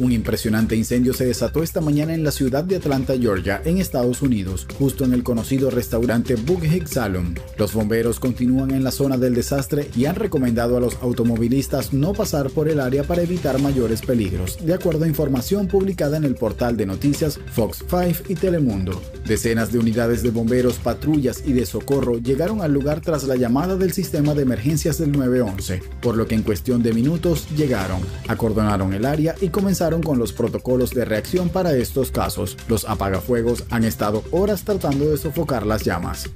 Un impresionante incendio se desató esta mañana en la ciudad de Atlanta, Georgia, en Estados Unidos, justo en el conocido restaurante Bughick Salon. Los bomberos continúan en la zona del desastre y han recomendado a los automovilistas no pasar por el área para evitar mayores peligros, de acuerdo a información publicada en el portal de noticias Fox 5 y Telemundo. Decenas de unidades de bomberos, patrullas y de socorro llegaron al lugar tras la llamada del sistema de emergencias del 911, por lo que en cuestión de minutos llegaron, acordonaron el área y comenzaron con los protocolos de reacción para estos casos. Los apagafuegos han estado horas tratando de sofocar las llamas.